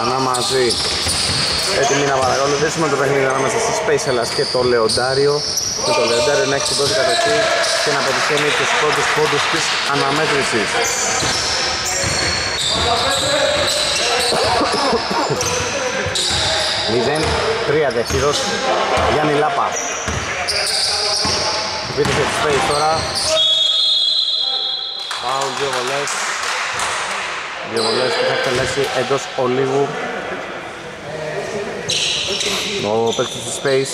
Λοιπόν, ξανά μαζί. Έτοιμοι να παρακολουθήσουμε το παιχνίδι ανάμεσα στη Space Hellas και το Λεοντάριο. Με το Λεοντάριο να έχει την πρώτη κατοχή και να πετυχαίνει τους πρώτους πόντους της αναμέτρησης. Μηδέν, τρία δεχείρος, Γιάννη Λάπα. Επίτυχε της Space τώρα. Πάω δύο βολές. Δύο βολές που θα εκτελέσει εντός ολίγου. Ο παίκτης της Space.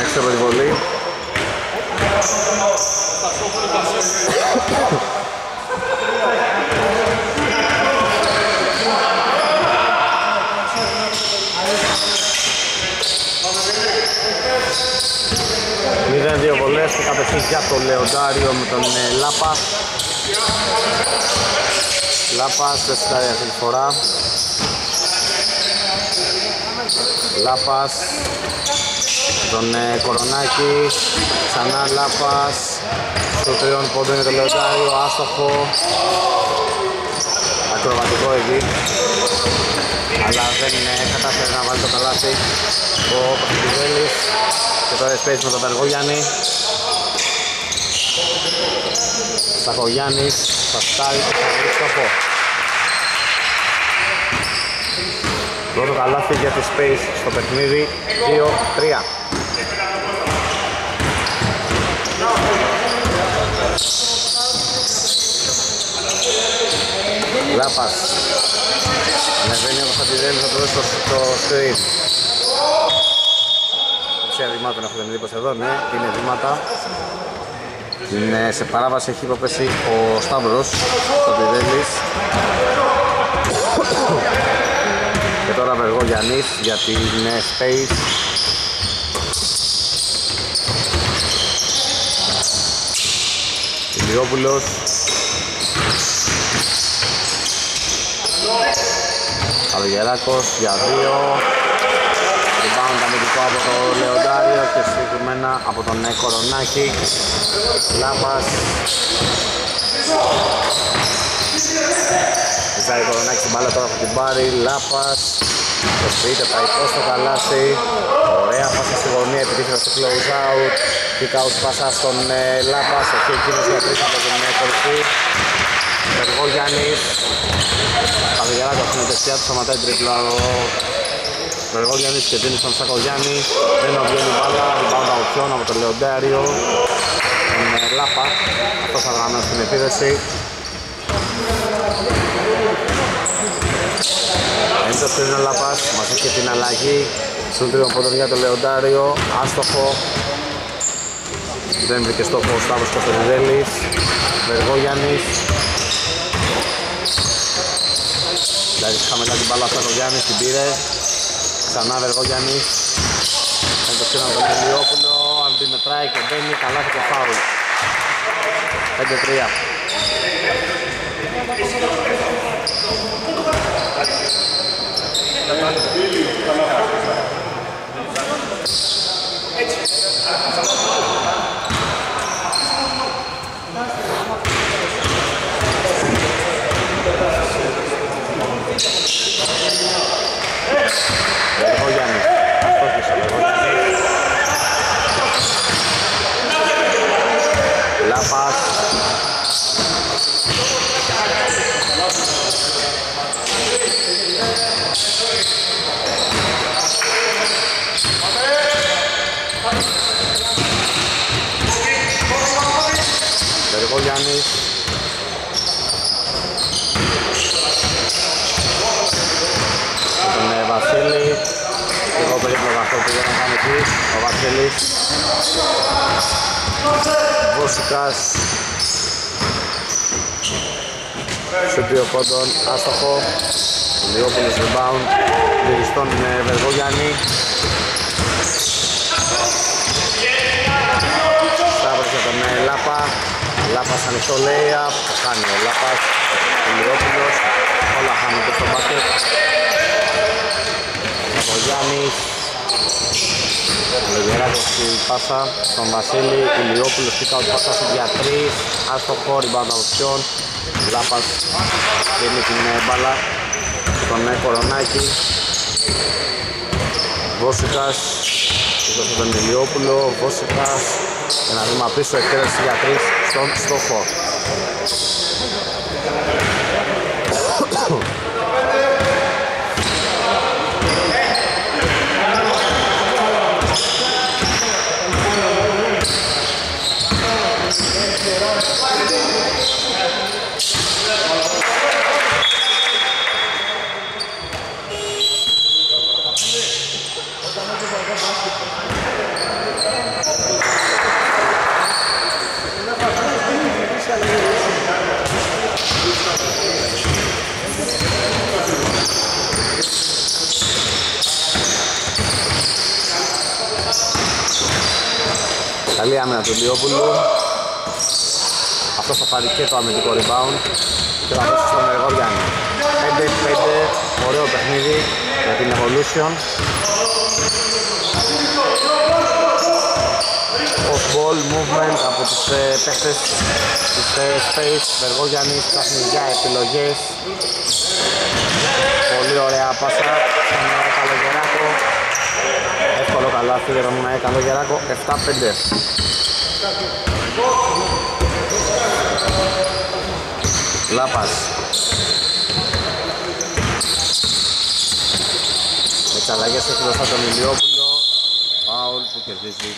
Έξω από τη βολή. Μηδέν δύο βολές και κατευθύνει για το Λεοντάριο με τον ε, Λάπα. Λάπας δεν στάρει αυτή τη φορά. Λάπας τον ε, Κορονάκη, ξανά Λάπας, στο τριών πόντων για το Λεοντάριο, άστοχο, ακροβατικό εκεί, αλλά δεν ε, κατάφερε να βάλει το καλάθι ο Παπαδιδέλης και τώρα space με τον Βεργόγιαννη. Σακογιάννης, θα φτάρει και θα βρει στόχο. Πρώτο καλάθι για τη Space στο παιχνίδι 2-3. Λάπας Ανεβαίνει ο Κωνσταντιδέλης να το δώσει στο screen Δεξιά βημάτων έχουμε εντύπωση εδώ, ναι, είναι βήματα. Είναι σε παράβαση έχει υποπέσει ο Σταύρος Κωνσταντιδέλης και τώρα Βεργό Γιάννης για την Space. Ηλιόπουλος. Καλογεράκος για δύο Rebound αμυντικό από το Λεοντάριο και συγκεκριμένα από τον Κορονάκη Λάπας Ζάει Κορονάκη στην μπάλα τώρα από την πάρει. Λάπας Προσποιείται πάει προς το καλάθι. Ωραία πάσα στη γωνία επιτύχει στο close out. Kick out πάσα στον ε, Λάπας Έχει εκείνος για τρεις από την ε, κορυφή Βεργό Γιάννης. Καβιγιαράκος στην δεξιά του σταματάει τρίπλα. ο Βεργό Γιάννης και δίνει στον Σάκο Γιάννη. Δεν βγαίνει μπάλα, rebound αουτιών από το Λεοντάριο. Τον ε, Λάπα, αυτός θα γραμμένο στην επίδεση. Έντος πριν ο Λάπας, μαζί και την αλλαγή. Στον τρίτο πόντο για το Λεοντάριο, άστοχο. Δεν βρήκε στόχο ο Σταύρος Κωνσταντιδέλης Βεργόγιαννης Δηλαδή χαμηλά την μπάλα ο Γιάννης, την πήρε Ξανά Βεργόγιαννης Δεν το ξένα τον Ελιόπουλο Αν μπει μετράει και μπαίνει καλά και φάουλ 5-3 Βεργογιάννη. Στόχισε ο Βεργογιάννη. Λάπας. Βεργογιάννης. τον ε, Βασίλη λίγο περίπλοκο αυτό που να κάνει εκεί. Ο Βασίλης Βόσικας. Σε δύο πόντων άστοχο. Λιόπουλος rebound. Διριστών με Βεργόγιαννη Σταύρος για τον ε, Λάπα. Λάπας ανοιχτό layup κάνει ο Λάπας. Ο Λιόπουλος. Όλα χάνονται στο μπάσκετ. Γιάννης Λογεράκος στη πάσα στον Βασίλη Ηλιόπουλος pick out πάσα στην Διατρής άστοχο rebound από ποιον Λάπας δίνει την ε, μπάλα στον ε, Κορονάκη Βόσικας Δώσε τον Ηλιόπουλο, Βόσικας ένα βήμα πίσω εκτέλεση για τρεις στον στόχο Καλή άμυνα του Λιόπουλου. Αυτός θα πάρει και το αμυντικό rebound και θα δώσει στον Εργόριανη. 5-5, ωραίο παιχνίδι για την Evolution. Off ball movement από τους ε, παίχτες της ε, Space. Βεργόγιαννης ψάχνει για επιλογές. Πολύ ωραία πάσα στον ε, Καλογεράκο. Εύκολο καλάθι για τον ε, Καλογεράκο. 7-5. Λάπας. Με τις αλλαγές έχει μπροστά τον Ηλιόπουλο. Φάουλ που κερδίζει.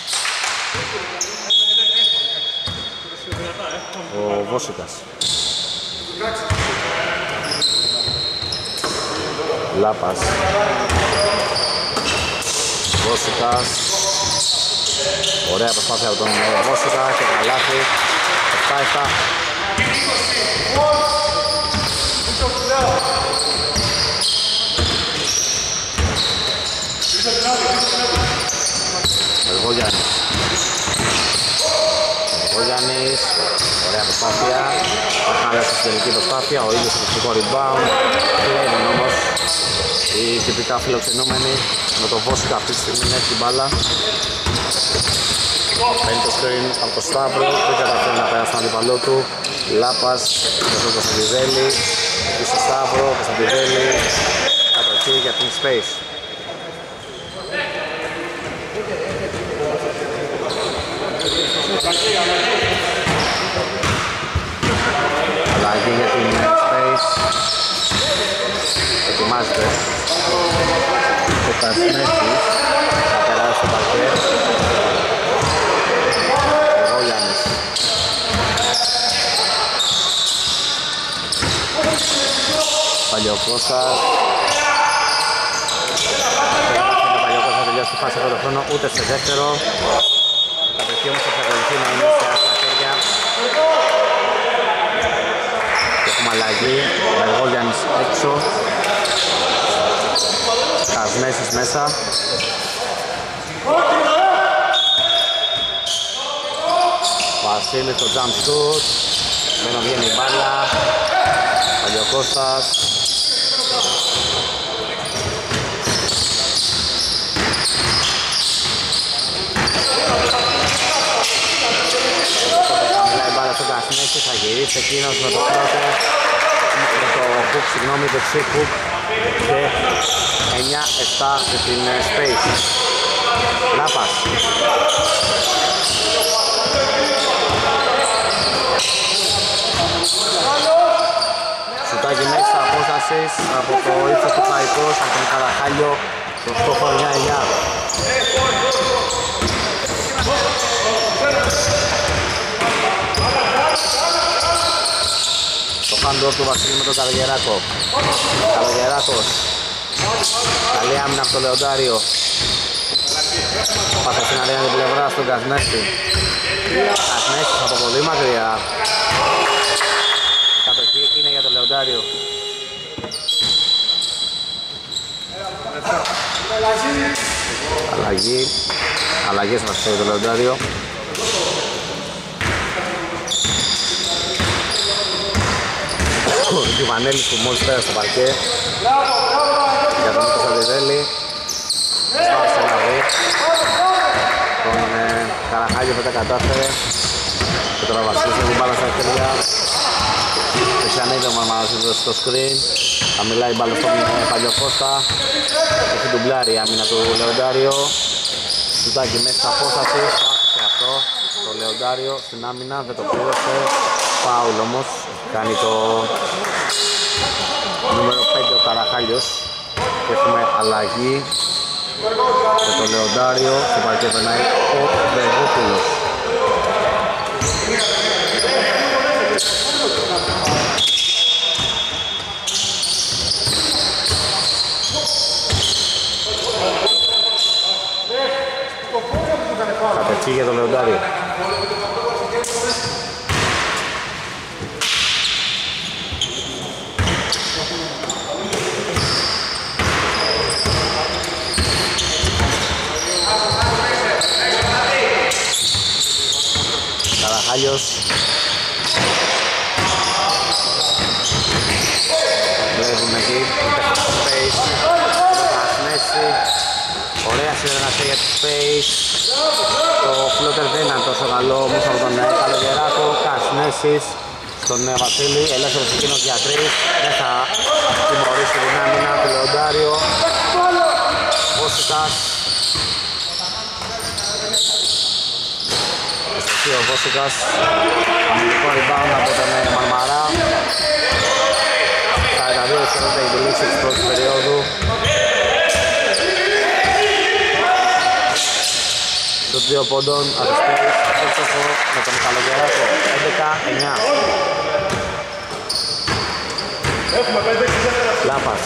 Ο Βόσικας. Λάπας Βόσικας. Ωραία προσπάθεια από τον Βόσικα και καλάθι 7-7 Εργογιάννης Εργογιάννης Ωραία προσπάθεια. Αχάλασε στην τελική προσπάθεια. Ο ίδιος στο rebound Κλέβουν όμως Οι τυπικά φιλοξενούμενοι Με το Βόσικα αυτή τη στιγμή έχει την μπάλα. Παίρνει το screen από το Σταύρο Δεν καταφέρει να περάσει τον αντιπαλό του. Λάπας για τον Κωνσταντιδέλη. Πίσω Σταύρο, Κωνσταντιδέλη. Κατοχή για την Space. Αλλαγή για την Space. Ετοιμάζεται Ο Κασμέσης θα περάσει στο παρκέ Εγώ Γιάννης Παλιοκώστας Ο Παλιοκώστας θα τελειώσει τη φάση από τον χρόνο ούτε σε δεύτερο Κατοχή όμως θα εξακολουθεί να είναι σε άσχα χέρια και έχουμε αλλαγή Βεργόλιανης έξω Κασμέσης μέσα Βασίλης το jump shoot δεν βγαίνει η μπάλα. Παλιοκώστας Χαμηλά η μπάλα στον Κασμέση, θα γυρίσει εκείνος με το πρώτο. Με το hook, συγγνώμη, δεξί hook. Και 9-7 για την ε, Space. Λάπας. Σουτάκι μέσα απόστασης από το ύψος του Παϊκός, από τον Καραχάλιο, στο στόχο 9-9. Το hand του Βασίλη με τον Καλογεράκο. Καλογεράκος. Καλή άμυνα από το Λεοντάριο. Πάσα στην αρένα την πλευρά στον Κασνέστη. Κασνέστης από πολύ μακριά. Η κατοχή είναι για το Λεοντάριο. Αλλαγή. Αλλαγές μας το Λεοντάριο. Ο Γιουβανέλης που μόλις πέρασε στο παρκέ για τον Νίκο Σαντιδέλη Σπάσε να δει. Τον ε, Καραχάγιο δεν τα κατάφερε. Και τώρα βασίλησε την μπάλα στα χέρια. Χριστιανίδη ο Μαρμαραζίδος στο screen. Θα μιλάει μπάλα στον ε, Παλιοκώστα. Έχει ντουμπλάρει η άμυνα του Λεοντάριο. Σουτάκι μέσα στα πόσα της. Άφησε αυτό. Το Λεοντάριο στην άμυνα δεν το πλήρωσε. Φάουλ όμως. Κάνει το νούμερο 5 ο Καραχάλιος. Και έχουμε αλλαγή. Και το Λεοντάριο στο παρκέ περνάει ο Βεγόπουλος. Κατευθύ για το Λεοντάριο. Καραχάλιος Βλέπουμε εκεί το space. Ασμέση Ωραία συνεργασία για το space. Το floater δεν ήταν τόσο καλό όμως από τον Καλογεράκο. Κασνέσης στον Βασίλη. Ελεύθερος εκείνος για τρεις. Δεν θα τιμωρήσει την άμυνα του Λεοντάριο. Βόσικας Εστοχή ο Βόσικας. Αμυντικό rebound από τον Μαρμαρά. Τα 12 δευτερόλεπτα η λήξη της πρώτης περίοδου. Το δύο πόντων αριστερής Εύστοχο με τον Καλογεράκο 11-9 Λάπας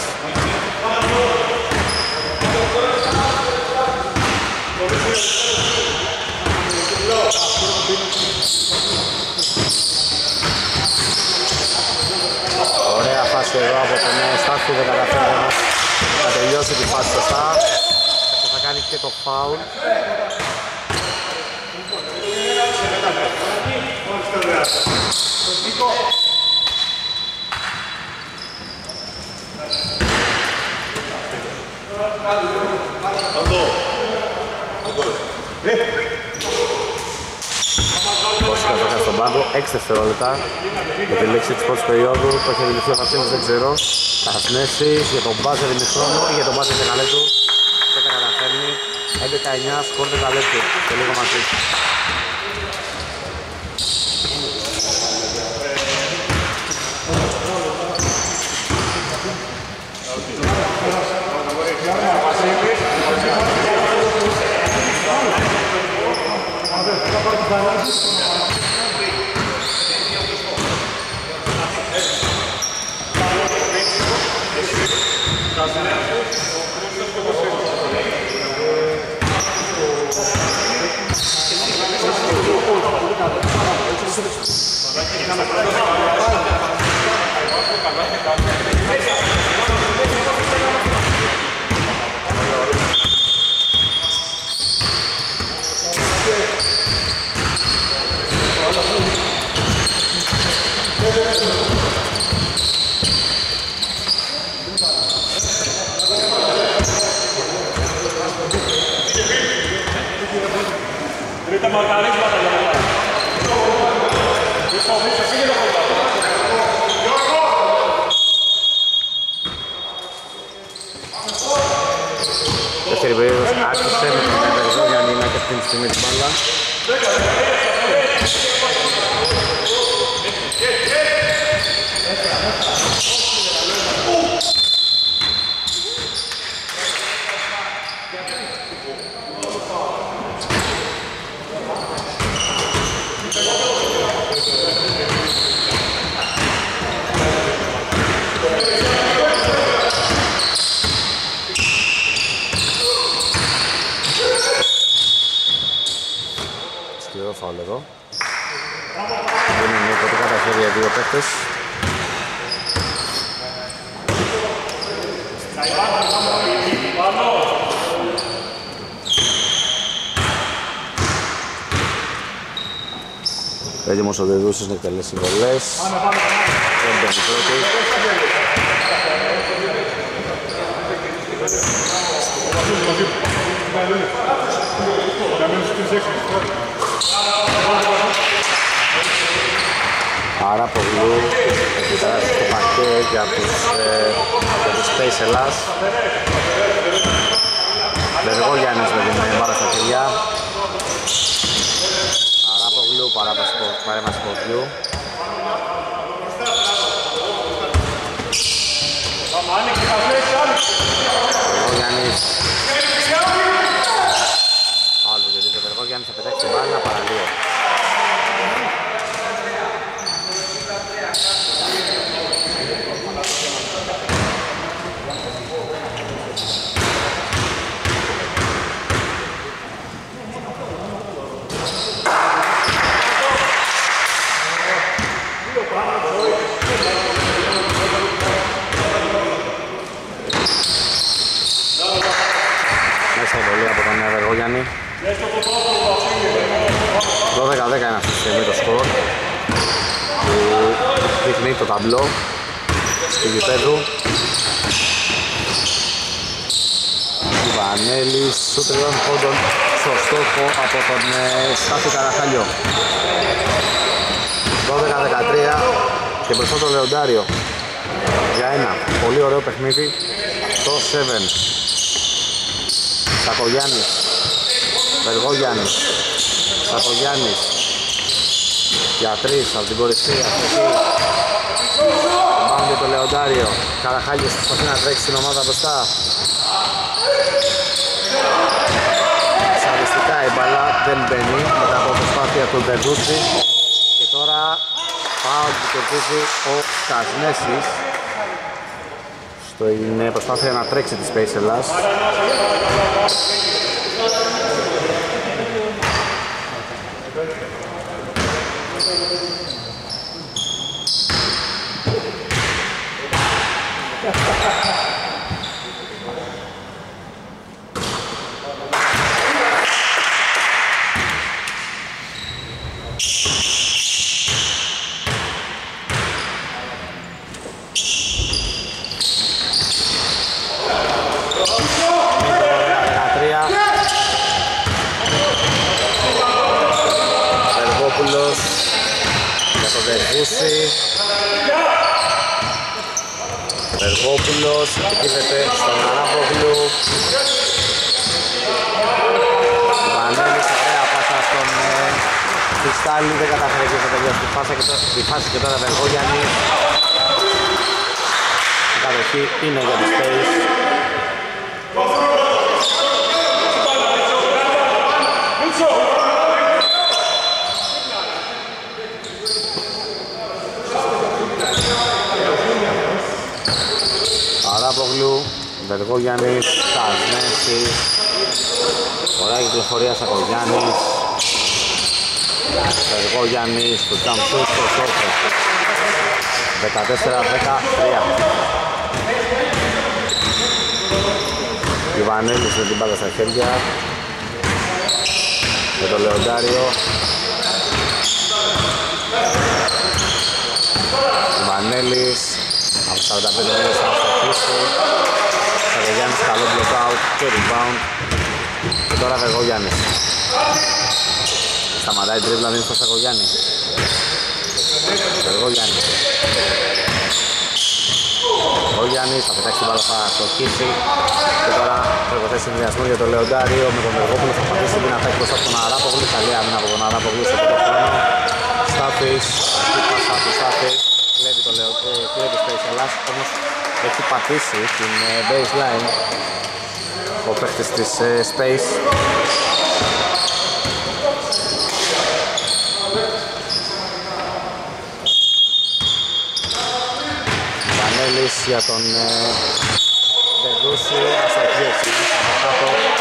Ωραία φάση εδώ από τον Στάθου δεν καταφέρει όμως να τελειώσει τη φάση σωστά. Και θα κάνει και το φάουλ. Κώστας θα στον πάγκο, 6 δευτερόλεπτα. Για τη λήξη της πρώτης περίοδου το έχει δηληθεί ο Βασίλης, δεν ξέρω. Κασνέσης για τον μπάζερ ημιχρόνο ή για τον μπάζερ δεκαλέτου δεν τα καταφέρνει. 11-9 σκορ δεκαλέτου και λίγο μαζί. Τρίτα μαρκαρίσματα για όλα. Πίσω, πίσω, φύγε το κοντά. Δεύτερη περίοδος άρχισε με τον Βερζόγιαννη να έχει αυτή τη στιγμή την μπάλα Σκληρό φάουλ εδώ Δεν είναι ναρκωτικά τα χέρια οι δύο παίκτες Έτοιμος ο Δεδούσης να εκτελέσει βολές Δεν μπαίνει πρώτη. Αράπογλου έχει περάσει στο πακέ για τους, ε, για τους Space Ελλάς Βεργόγιαννης με την μπάλα στα χέρια Madre más por you. Δείχνει το ταμπλό του γηπέδου. Ιβανέλης σου τριών πόντων στο στόχο από τον ε, Στάθη Καραχάλιο. 12-13 και μπροστά το Λεοντάριο. Για ένα πολύ ωραίο παιχνίδι το 7 Σακογιάννης Βεργόγιαννης Σακογιάννης. Για τρεις από την κορυφή αυτή Πάμε για το Λεοντάριο. Καραχάλιος προσπαθεί να τρέξει την ομάδα μπροστά. Σαριστικά η μπαλά δεν μπαίνει μετά από προσπάθεια του Μπερδούτσι. Και τώρα πάω που κερδίζει ο Κασνέσης. Στην προσπάθεια να τρέξει της Space Ελλάς Βεργόπουλος για τον Βεργούση Βεργόπουλος εκτίθεται στον Αράπογλου Βανέλης ωραία πάσα στον Κρυστάλλη δεν καταφέρει και θα τελειώσει τη φάση και, τώρα, τη φάση και τώρα Βεργόγιαννη. Η κατοχή είναι για τη Space Αράπογλου, Βεργόγιαννης, Κασνέσης Ωραία κυκλοφορίας Σακογιάννης Βεργόγιαννης, το jump shoot, το σόρφο 14-13 Ιβανέλης με την μπάλα στα χέρια. Με το Λεοντάριο. Ιβανέλης από 45 μέρες θα αστοχίσει Σαρογιάννης καλό block out και rebound. Και τώρα Βεργογιάννης σταματάει τρίβλα δίνει στο Σαρογιάννη Βεργογιάννης Βεργογιάννης θα πετάξει την μπάλα θα αστοχίσει και τώρα προποθέσει συνδυασμό για το Λεοντάριο με τον Βεργόπουλο θα πατήσει την ατάκη μπροστά από τον Αράπογλου. Καλή άμυνα από τον Αράπογλου σε πρώτο χρόνο. Στάθης, αυτή πάσα του Στάθης. κλέβει το Λεο, ε, κλέβεις Space Ελλάς όμως έχει πατήσει την ε, baseline. Ο παίχτης της ε, Space. Βανέλης για τον Βεδούση αστοχίωση από κάτω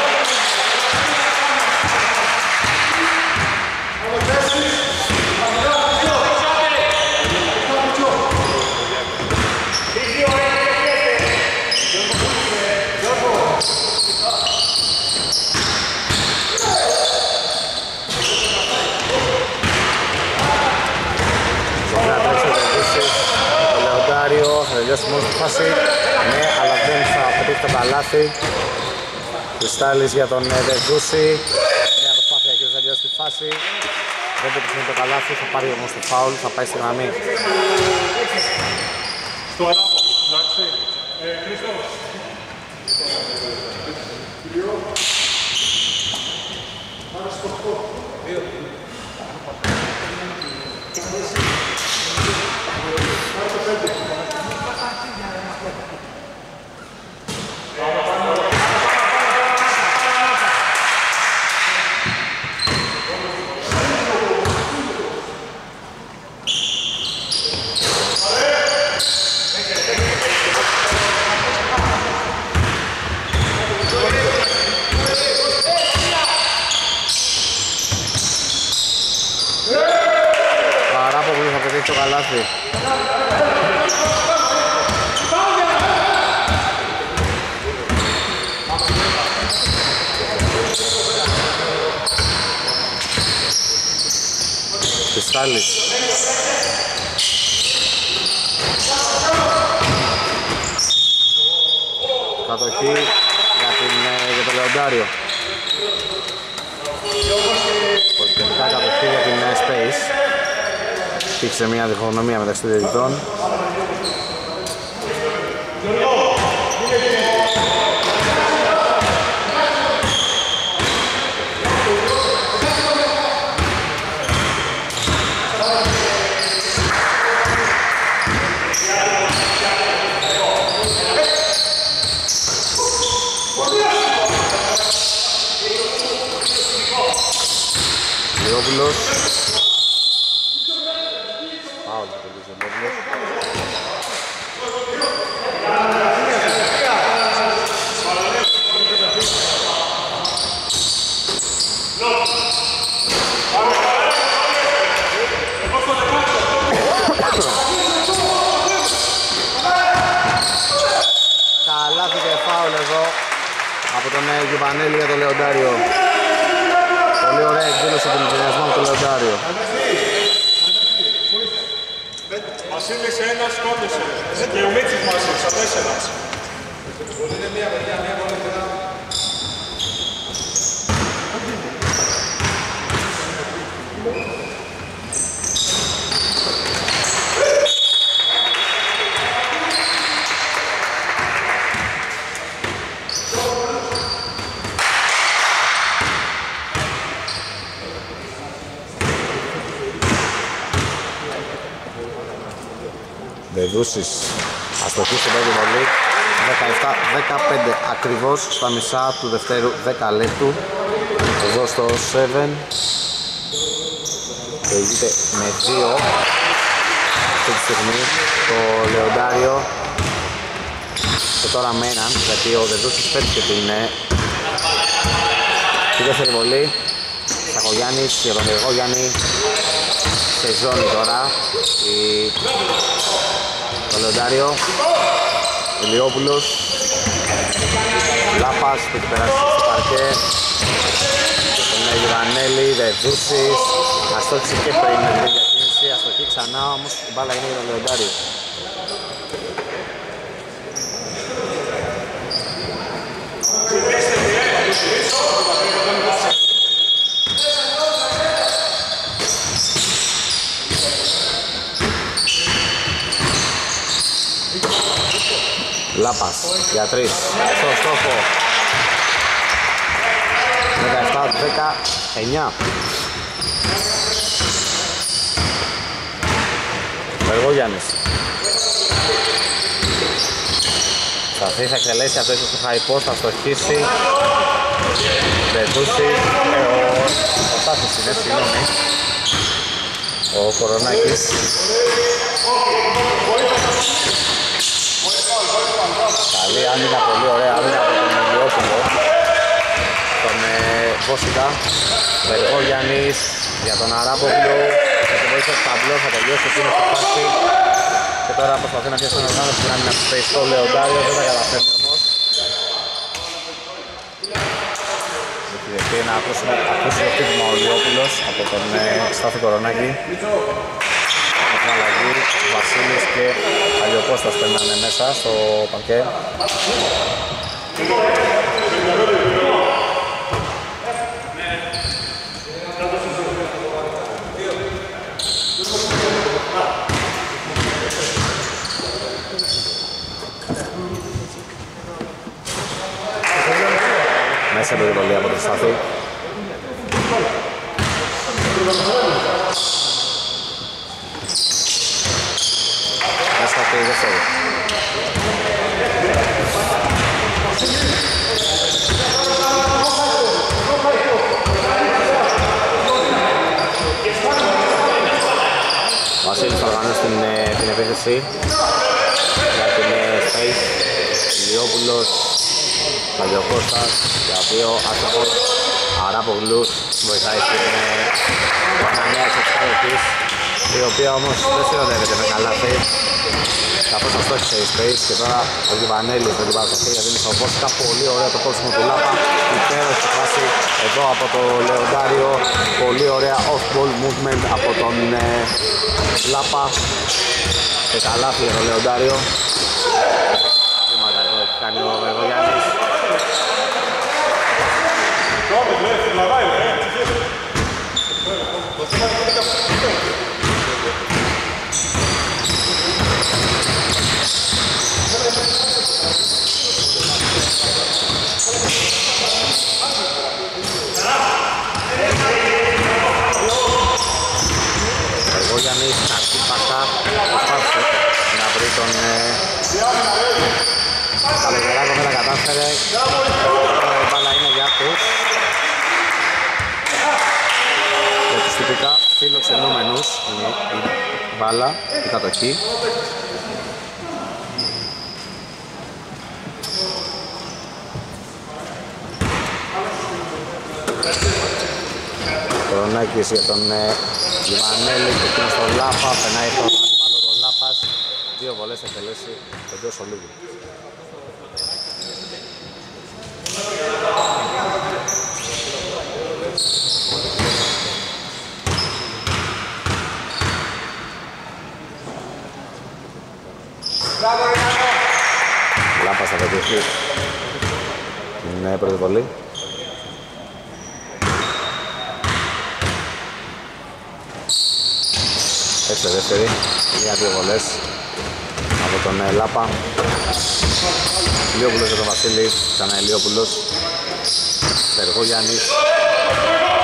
τελειώσει μόνο στη φάση. Ναι, αλλά δεν θα πετύχει το καλάθι. Κρυστάλλης για τον ε, Δερδούση. Μια προσπάθεια εκεί να τελειώσει τη φάση. Δεν πέτυχε το καλάθι, θα πάρει όμως το φάουλ, θα πάει στη γραμμή. Καλάθι και φάουλ εδώ από τον ε, Γιουβανέλη για τον Λεοντάριο. Πολύ ωραία εκδήλωση του ενθουσιασμού του Λεοντάριο. Βασίλης ένας σκότωσε. Και ο Μίτσης μαζί, στα τέσσερα. Δεδούσεις αστοχή στην πρώτη βολή 17-15 ακριβώς στα μισά του δευτέρου 10 λεπτού εδώ στο 7 και ηγείται με 2 αυτή τη στιγμή το Λεοντάριο. Και τώρα με έναν γιατί ο Δεδούσης πέτυχε την ε, τη δεύτερη βολή Σακογιάννης για τον Γεργόγιάννη σε ζώνη τώρα. Η... το Λεοντάριο Ηλιόπουλος Λάπας που έχει περάσει στο παρκέ. Και τον Γιουρανέλη, Δεδούσης αστόχησε και πριν με την διακίνηση αστοχή ξανά όμως η μπάλα είναι για τον Λεοντάριο Λάπας. Για τρεις στο στόχο 17-19 Βεργόγιαννης Σταθεί θα εξελέσει αυτό ίσως το χαϊπός θα στοχίσει. Μπετούση ο, ο Στάθης είναι συγγνώμη. Ο Κορονάκης Καλή άμυνα, πολύ ωραία άμυνα από τον Ηλιόπουλο τον ε, Βόσικα. Βεργόγιαννης για τον Αράμπογλου και τον βοήθεια του ταμπλό θα τελειώσει εκείνο στη φάση. Και τώρα προσπαθεί να φτιάξει τον οργάνωση την άμυνα του Space στο Λεοντάριο. Δεν τα καταφέρνει όμως. Έχει δεχτεί να ακούσουμε, ακούσει το χτύπημα ο Ηλιόπουλος από τον ε, Στάθη Κορονάκη. την αλλαγή. Βασίλης και Αλλιοκώστας περνάνε μέσα στο παρκέ. Μέσα από την από το Σταθή. Έστω η δεύτερη. Βασίλης θα οργανώσει την, ε, την επίθεση για την ε, Space Ηλιόπουλος Παγιοκώστας για οποίο άστοχος Αράπογλου βοηθάει στην ανανέαση της καλωτής η οποία όμως δεν συνοδεύεται με καλάθι καθώς αυτό έχει η Space και τώρα ο Γιβανέλης με την παραστασία γιατί είναι στο Βόσκα. Πολύ ωραίο το κόψιμο του Λάπα υπέροχη φάση εδώ από το Λεοντάριο. Πολύ ωραία off-ball movement από τον ε, Λάπα και καλάθι για τον Λεοντάριο. Βήματα εδώ έχει κάνει ο Βεγογιάννης Βεγογιάννης αρχή πάσα. Προσπάθησε να βρει τον ε, Καλογεράκο δεν τα κατάφερε. Τώρα η μπάλα είναι για τους. Για τους τυπικά φιλοξενούμενους είναι η μπάλα, η κατοχή. Κορονάκης για τον ε, Ιβανέλη και εκείνο στον Λάπα, περνάει τον αντιπαλό τον Λάπας. Δύο βολές θα εκτελέσει τον Τζος Ολίγου Λάπας θα πετύχει. Την πρώτη βολή Έξω δεύτερη, μία-δύο βολές από τον ε, Λάπα. Λιόπουλος για τον Βασίλη, ξανά Λιόπουλος. Βεργόγιαννης,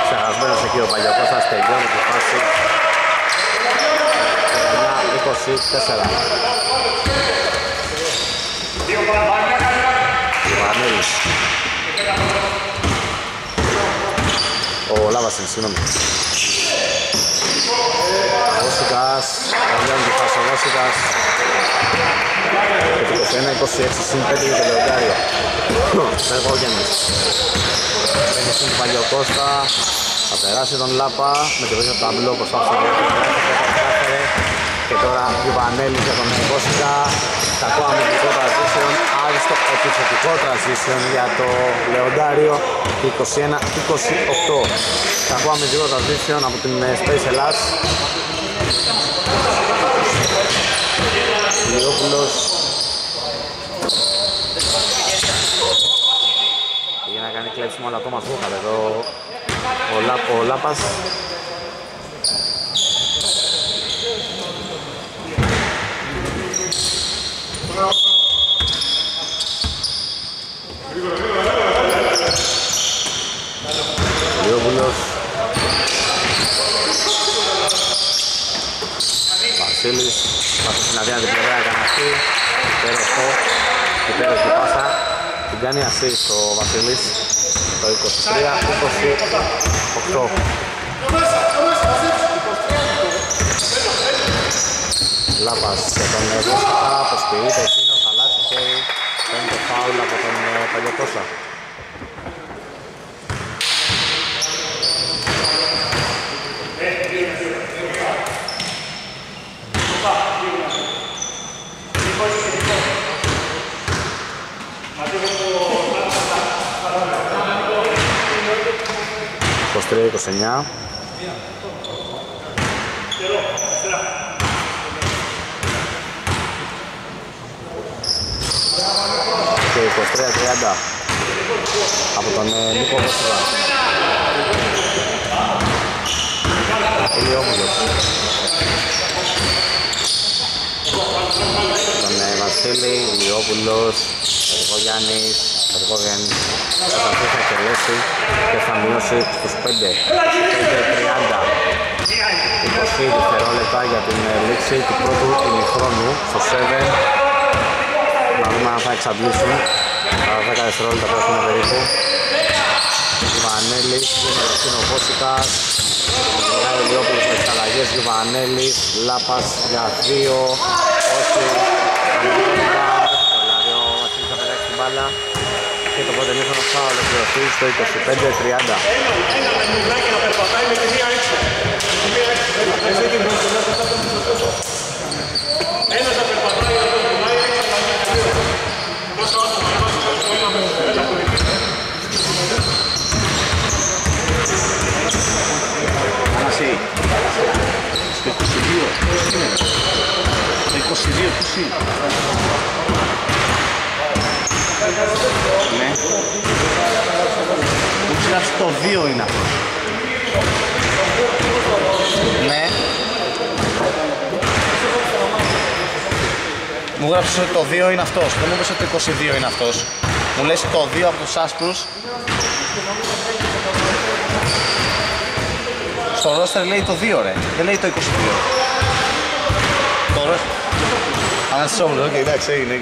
ξεχασμένος εκεί ο Παγιακώστας, τελειώνει τη φάση. 19-24. Ιωαννέλης. Ο Λάβασιν, συγγνώμη. Βόσικας, τελειώνει τη φάση ο Βόσικας. Και το 21-26 συν 5 για το Λεοντάριο. Βεργόγιαννης. Παίρνει στην Παλιοκώστα. Θα περάσει τον Λάπα με τη βοήθεια του Ταμπλό προσπάθησε να κατάφερε. Και τώρα Γιουβανέλης για τον Βόσικα. Κακό αμυντικό transition, άριστο επιθετικό transition για το Λεοντάριο 21-28. Κακό αμυντικό transition από την ε, Space Ελλάς. Λιόπουλος Πήγε να κάνει κλέψιμο αλλά το μας βούχαλε εδώ ο, Λά, ο Λάπας Λιόπουλος Βασίλης Πάθησε να δει αν την πλευρά έκανε αυτή. Υπέροχο Υπέροχη πάσα Την κάνει assist ο Βασίλης Το 23-28 Λάπας και τον Βόσκα Προσποιείται εκείνος αλλάζει χέρι Παίρνει το φάουλ από τον ε, Παλιοκώστα Κοστρία 29 και 23-30 από τον ε, Νίκο Βόσιλα. Πολύ όμορφος. Τον ε, Βασίλη, Λιόπουλος, Εργογιάννης, Βόγεν θα προσπαθήσει να εκτελέσει και θα μειώσει στους 5 5-30 20 δευτερόλεπτα για την ε, λήξη του πρώτου ημιχρόνου στο 7 να δούμε αν θα εξαντλήσουν. Τα 10 δευτερόλεπτα που έχουμε περίπου. Γιβανέλης, είναι ο Βόσικας. Μεγάλη Λιόπουλος με τις αλλαγές Γιβανέλης, Λάπας για 2 όχι δηλαδή ο Βασίλης θα πετάξει την μπάλα και το πρώτο μήχρονο θα ολοκληρωθεί στο 25-30 Ένα με μουδάκι να περπατάει με τη μία έξω. Ένας να περπατάει να τον πουλάει έξω να μην κάνει. Πόσο άτομα βάζει το ένα με ένα Ανασύ. Στο 22. Ποιος είναι. Το 22 ποιος είναι. Ναι. Μου έχεις γράψει το 2 είναι αυτό. Ναι. Μου γράψεις ότι το 2 είναι αυτός. Δεν μου είπες ότι το 22 είναι αυτός. Μου λες το 2 από τους άσπρους. Στο ρόστερ λέει το 2 ρε, δεν λέει το 22. Το ρόστερ... Ανασόμουν, οκ, εντάξει, έγινε.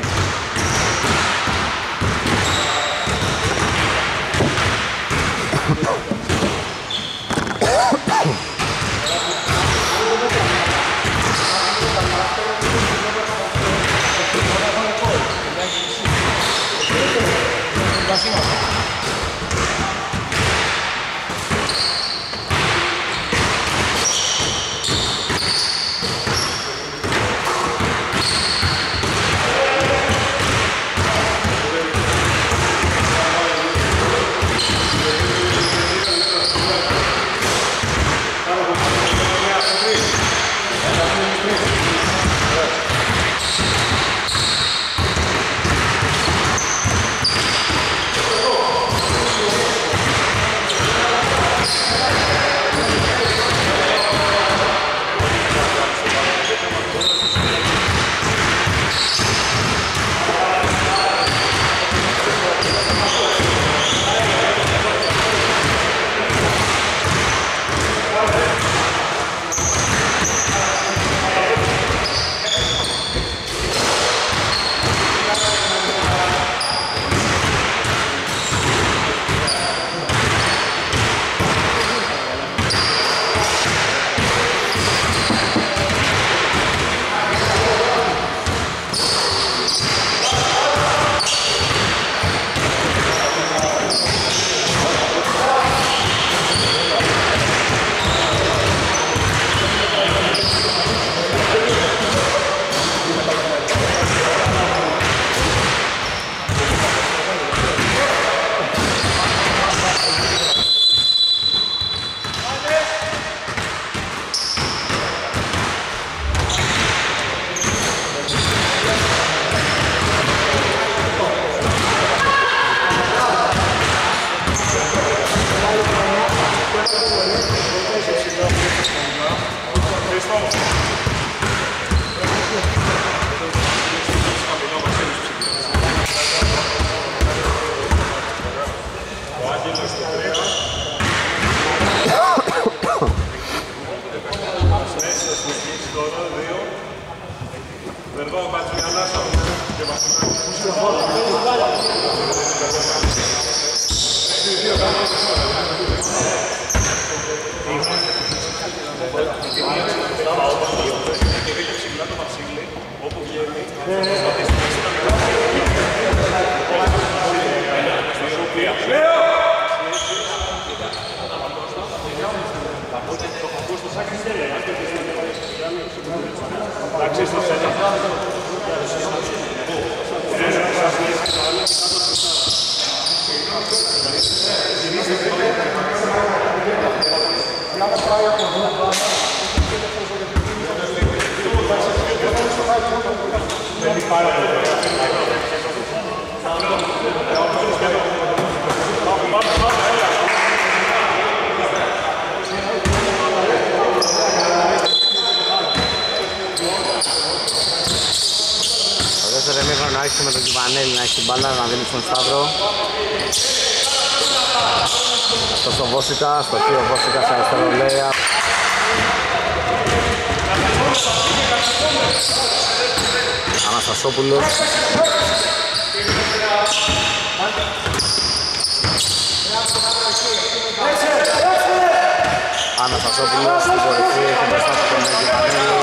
Αναστασόπουλος στην κορυφή, έχει μπροστά του τον Κιβανέλη.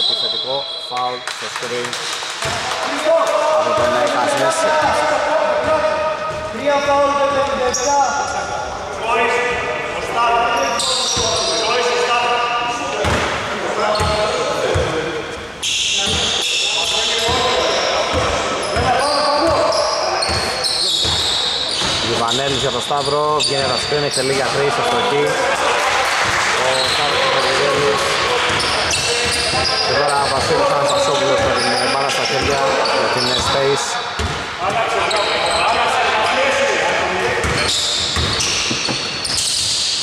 Επιθετικό φάουλ στο σκριν από τον Κασμέση. Τρία φάουλ το 57. Γιουβανέλης για τον Σταύρο, βγαίνει ένας σκριν, έχει λίγα τρεις, αστοχή. Ο Σταύρος Παπαγγέλης. Και τώρα Βασίλης Αναστασόπουλος με την μπάλα στα χέρια για την Space.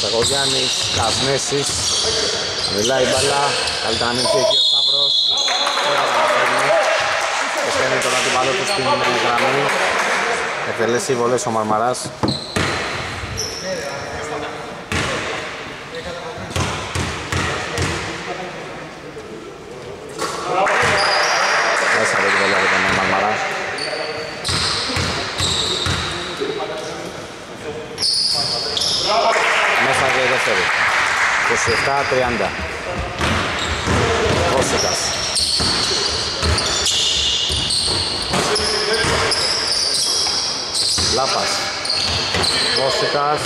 Σαγογιάννης, Κασμέσης, μιλάει η μπάλα, καλύτερα να μην φύγει εκεί ο Σταύρος. Δεν τα καταφέρνει. Και στέλνει τον αντιπαλό του στην γραμμή. Εκτελέσει βολές ο Μαρμαράς. Μέσα από την βολή από τον Μαρμαρά. Μέσα και η δεύτερη. 27-30. Βόσικας. Λάπας. Βόσικας.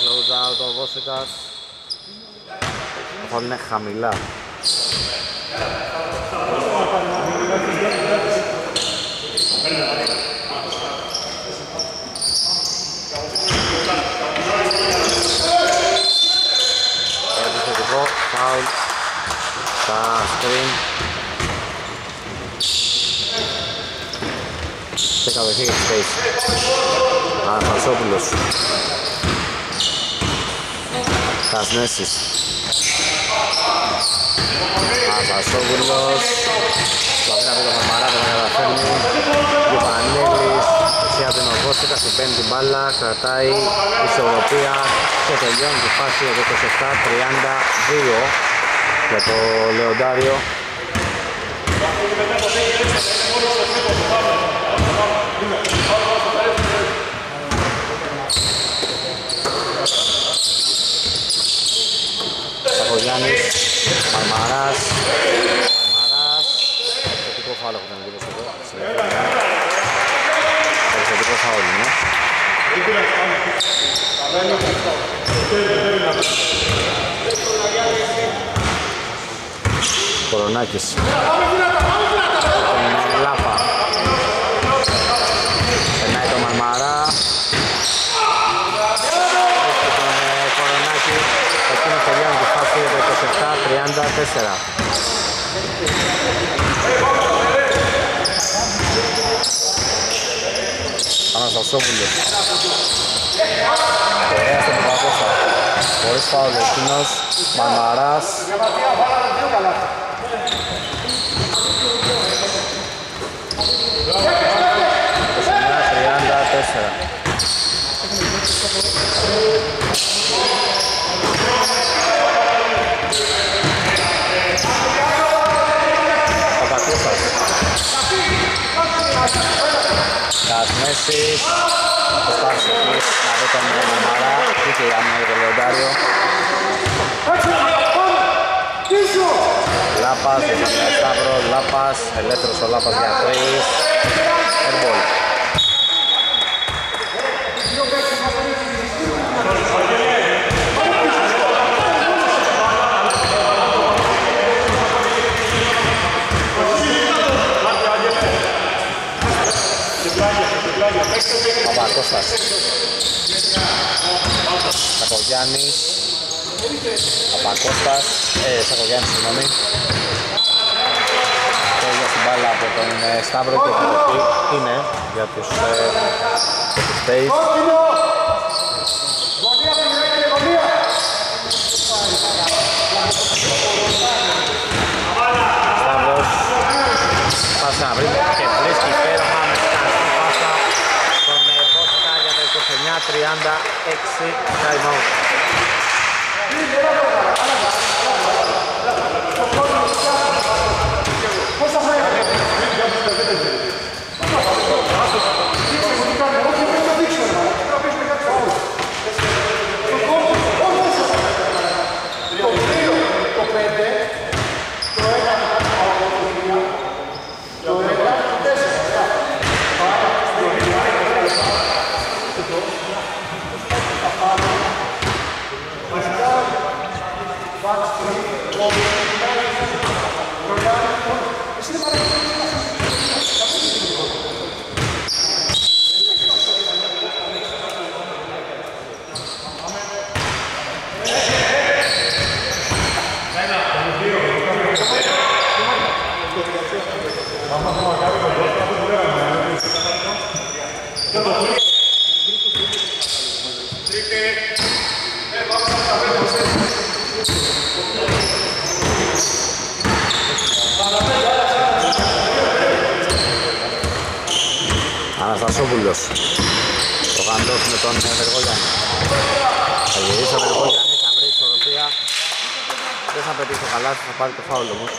Close out ο Βόσικας. Το είναι χαμηλά. Επιθετικό φάουλ στα screen και κατοχή για τη Space Αναστασόπουλος Κασνέσης Αναστασόπουλος Προσπαθεί να πει το Μαμαρά, δεν τα καταφέρνει Γιωβανέλης Δεξιά την Ορβόστικα, του παίρνει την μπάλα Κρατάει ισορροπία Και τελειώνει τη φάση εδώ 27-32 Για το Λεοντάριο Σακογιάννης, Μαρμαράς, Μαρμαράς, θετικό φάουλ από τον εντύπωση εδώ, θετικό φάουλ είναι. Κορονάκης. Τον Λάπα. Περνάει το Μαρμαρά. Βρίσκει τον ε, Κορονάκη. Εκείνος τελειώνει τη φάση για το 27-34. Αναστασόπουλος. Ωραία στον Παπακώστα. Χωρίς φάουλ εκείνος. Μαρμαράς. Τριάντα τέσσερα. Παπακούστας. Κασμέσης. Προσπάθησε εκεί να δει τον Μαμαρά. Δίκη η άμυνα για το Λεοντάριο. Λάπας, για τον Σταύρο, Λάπας, ελεύθερος ο Λάπας για τρεις. Airball. Παπακώστας. Σακογιάννης. Απακώστας, ε, Σακογιάννης, συγγνώμη. Τέλεια μπάλα από τον ε, Σταύρο και επιτροπή είναι για τους ε, τελευταίους. Σταύρος, και με τον ε, για το 29-36 time out. Αναστασόπουλος Το Γαντός με τον Βεργόγιαννη Θα γυρίσει ο Βεργόγιαννη, θα βρει ισορροπία. Δεν θα πετύχει το καλάθι, θα πάρει το φάουλ όμως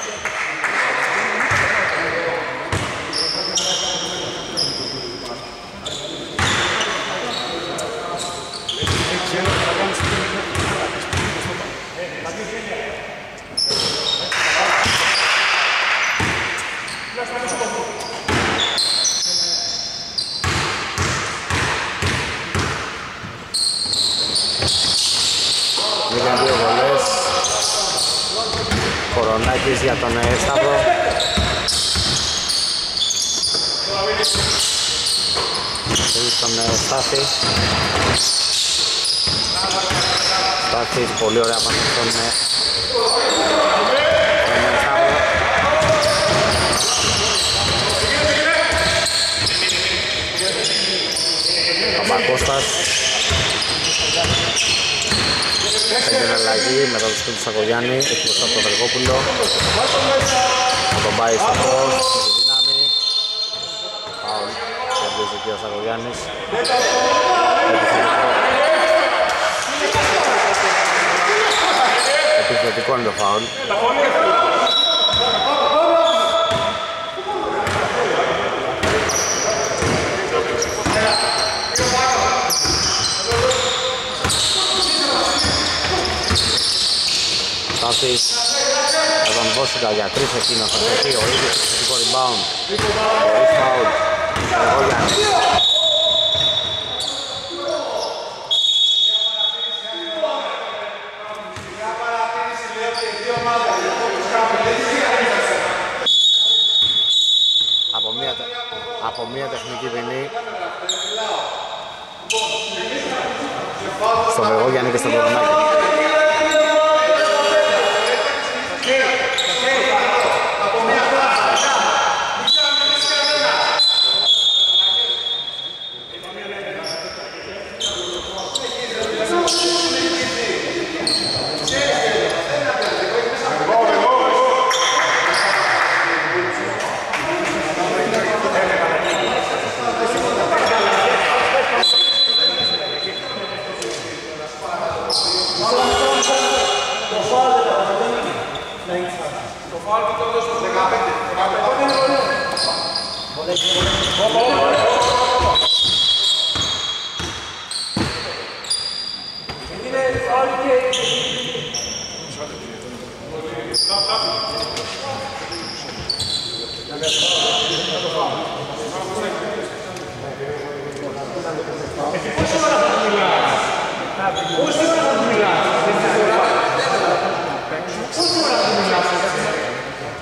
Βγήκαν δύο βολές Κορονάκης για τον ε, Σταύρο. Θέλει τον ε, Στάθη. Στάθης, πολύ ωραία πάνω στον ε, τον, ε, Σταύρο. Παπακώστας Έγινε αλλαγή μετά το σπίτι του Σακογιάννη, έχει μπροστά από τον Βεργόπουλο. Θα τον πάει στο φως, με τη δύναμη. Πάω, κερδίζει εκεί ο Σακογιάννης. Επιθετικό είναι το φάουλ. Στάθης θα τον δώσει τα για τρεις εκείνος θα τεθεί ο ίδιος επιθετικό rebound. Χωρίς φάουλ Γεργόγιαννης από μία, τε- από μία τεχνική ποινή στον Βεργόγιαννη και στον Κορονάκη.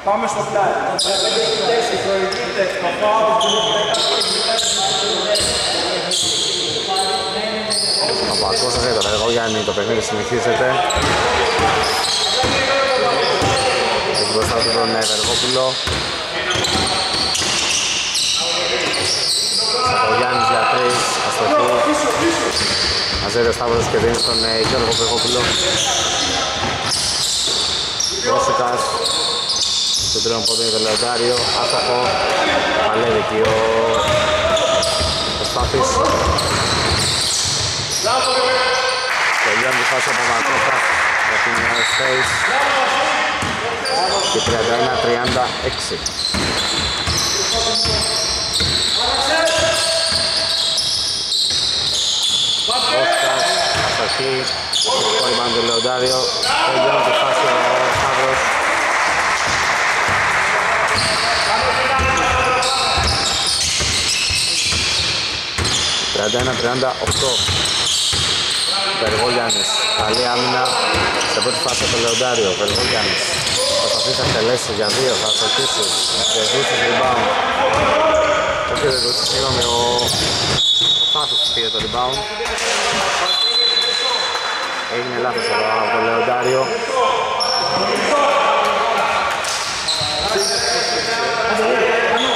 Πάμε στο πλάι. Τέσσερις προηγείται το φάουλ του Παπακώστας για τον Βεργόγιαννη, το παιχνίδι συνεχίζεται. Έχει μπροστά του τον ε, Βεργόπουλο. Σακογιάννης για τρεις, αστοχή. Μαζεύει ο Σταύρος και δίνει στον ε, Γιώργο Βεργόπουλο. Πρόσεκας. Στο τρίτο πόδι είναι το Λεοντάριο, άστοχο. Παλεύει εκεί ο, ο Στάθης. Τελειώνει τη φάση από Παπακώστας για την Space και 31-36. Κώστας, αστοχή, το rebound του Λεοντάριο, τελειώνει τη φάση ο Σταύρος. Τριάντα 38 Βεργόγιαννης, καλή άμυνα. Σε πρώτη φάση από το Λεοντάριο, Βεργόγιαννης Προσπαθεί να τελέσει για δύο, θα αστοχίσει, Δεδούτσης rebound. Όχι Δεδούτσης, συγγνώμη, ο ο Στάθος πήρε το rebound Έγινε λάθος εδώ από το Λεοντάριο. Βεργόγιαννης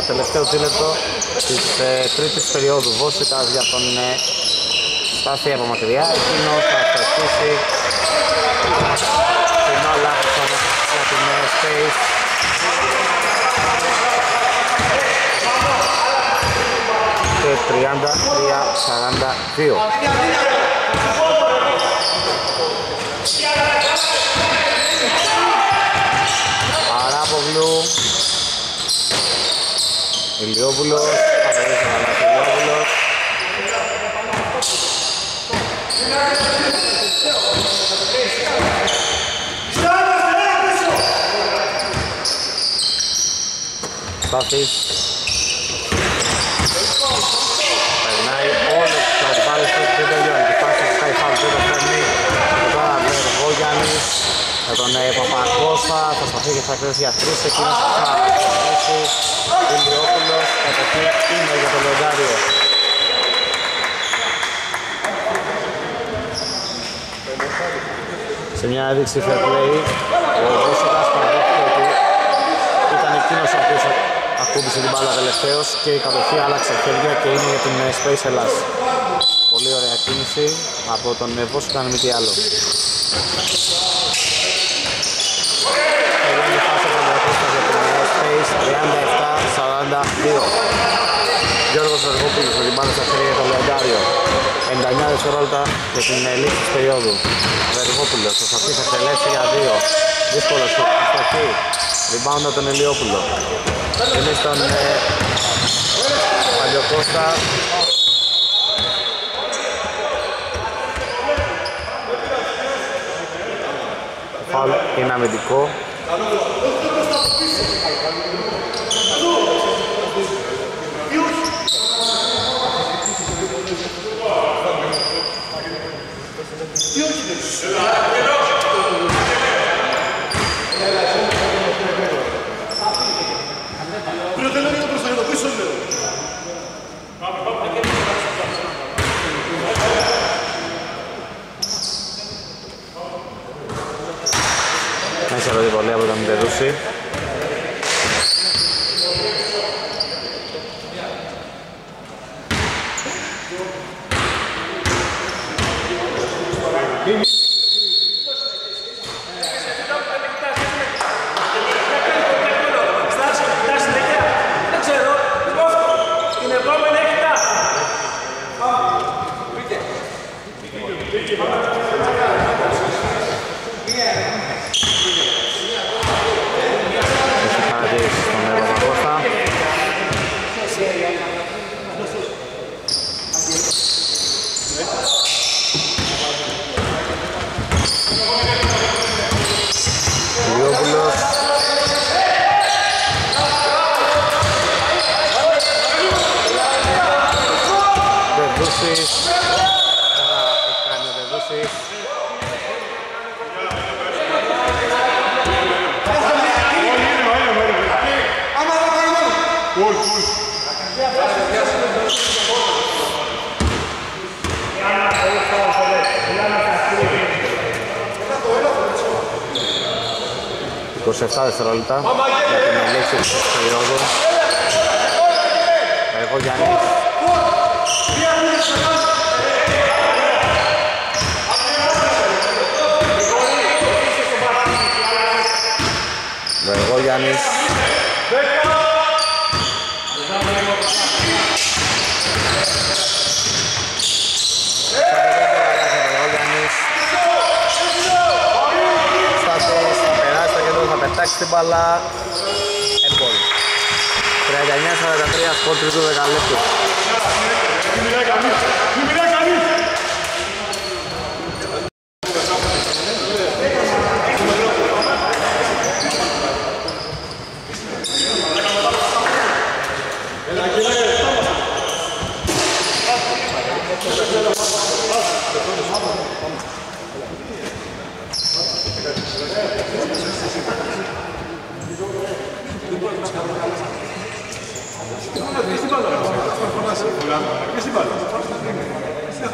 33-40 τελευταίο τρίλεπτο της ε, τρίτης περίοδου. Βόσικας για τον ε, Στάθη από μακριά. Εκείνος θα αστοχίσει Κοινό λάθος όμως για την ε, Space. Και 33-42 Αράπογλου Ηλιόπουλος Παπαδεύει ο Ηλιόπουλος Στάθης Περνάει όλες τις αντιπάλες του και τελειώνει Τη φάση του Sky Foul και το παίρνει Και τώρα Βεργόγιαννης με τον ε, Παπακώστα θα σταθεί και θα κρέσει για τρεις εκείνος που θα σταθεί Ηλιόπουλος κατοχή είναι για το Λεοντάριο. Σε μια έδειξη fair play ο Βόσικας παραδέχεται ότι ήταν εκείνος ο οποίος ακούμπησε την μπάλα τελευταίος και η κατοχή άλλαξε χέρια και είναι για την ε, Space Ελλάς πολύ ωραία κίνηση από τον ε, Βόσικα αν μη τι άλλο Τελειώνει η φάση από την Ακούστα για την ε, Space 37-42 Γιώργος Βεργόπουλος με την μπάλα στα χέρια για το Λεοντάριο. 99 δευτερόλεπτα για την ε, λήξη της περίοδου. Βεργόπουλος, ο Σαφής θα εκτελέσει για δύο. Δύσκολο σου, αστοχή. Rebound από τον Ελιόπουλο. Είναι στον ε, Παλιοκώστα. Φάουλ είναι αμυντικό. 자. «27 δευτερόλεπτα για την λήξη της περίοδου. Εγώ Γιάννης. Εγώ Γιάννης. Στάθος θα περάσει το κέντρο, θα πετάξει την μπάλα. Airball. 39-43 σκορ τρίτου δεκαλέπτου. Μην μιλάει κανείς. Μην μιλάει κανείς. Και στην μπάλα. Στην χάω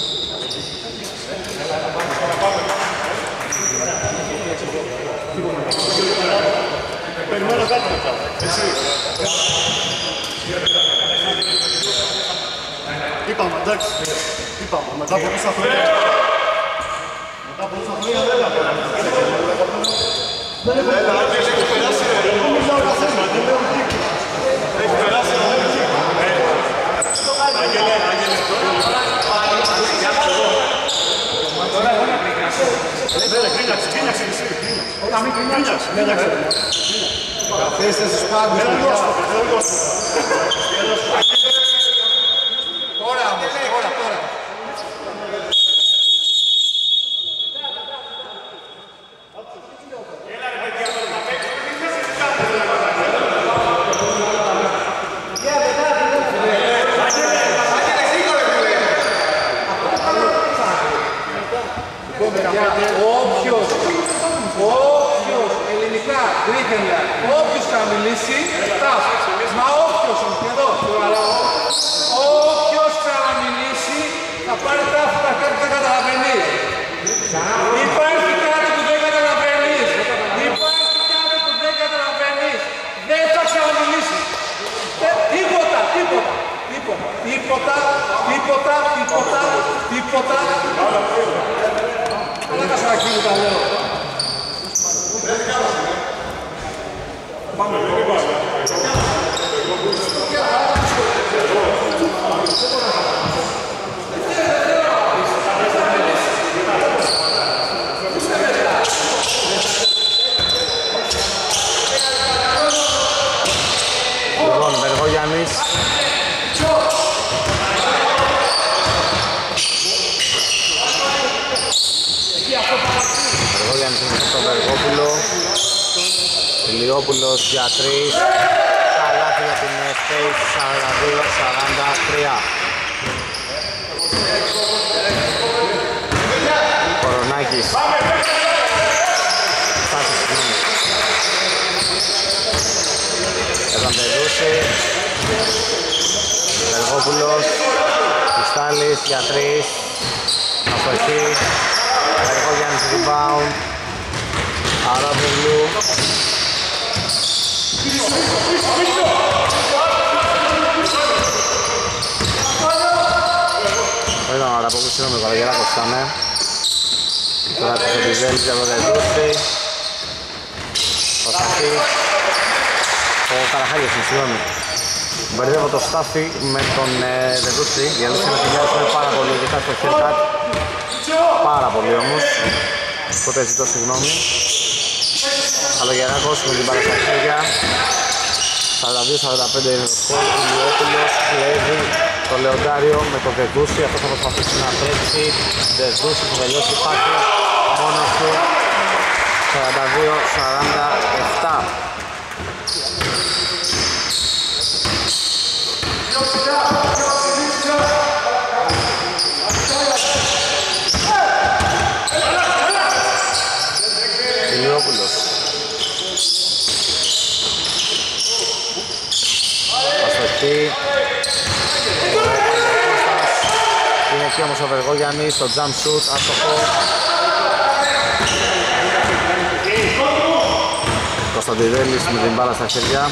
Περιμένω κάτι μετά. Εσύ. Είπαμε, εντάξει. Είπαμε, μετά από τόσα χρόνια. Μετά από τόσα χρόνια δεν τα κάναμε. Δεν έχω περάσει. Έχεις περάσει. Εγώ μιλάω καθένα. Δεν λέω τι. Έχεις περάσει. Άγγελε, Άγγελε. Δεν κρίναξε, κρίναξε εσύ. Κρίναξε, κρίναξε. Καθίστε στους πάγκους, Ένα παιδιά. λιώσπο, ένα λιώσπο. Τώρα όμως, τώρα, τώρα. Όποιος, όποιος, ελληνικά, γρήγορα, όποιος θα μιλήσει, ταφ. Μα όποιος, όχι εδώ, το αλλαγό. Όποιος θα μιλήσει, Λοιπόν, Βεργόγιαννης. Βεργόγιαννης είναι στον Βεργόπουλο. Ηλιόπουλος για τρεις. Καλάθι για την Space 42-43. Κορονάκης. Στάθης, συγγνώμη. Ευαντεδούση Βεργόπουλος Πιστάλης για τρεις Αστοχή Βεργόγιαννης rebound Αράβουλου Δεν ήταν ωραία απόκριση, συγγνώμη, Βαλαγεράκος ήταν. Τώρα το Βεντιζέλης για τον Δεδούση Ο Σαφής ο Καραχάγιος, συγγνώμη. Μπερδεύω το Στάφι με τον ε, Δεδούση. Η αλήθεια είναι ότι μοιάζουν πάρα πολύ, ειδικά στο haircut. Πάρα πολύ όμως. Οπότε ζητώ συγγνώμη. Καλογεράκος με την μπάλα στα χέρια. 42-45 είναι το σκορ. Ηλιόπουλος κλέβει το Λεοντάριο με το Δεδούση. Αυτό θα προσπαθήσει να τρέξει. Δεδούση που τελειώσει υπάρχει μόνος του. 42-47. Ηλιόπουλος. Αστοχή. Είναι εκεί όμως ο Βεργόγιαννης, το jump shoot, άστοχο. Κωνσταντιδέλης με την μπάλα στα χέρια.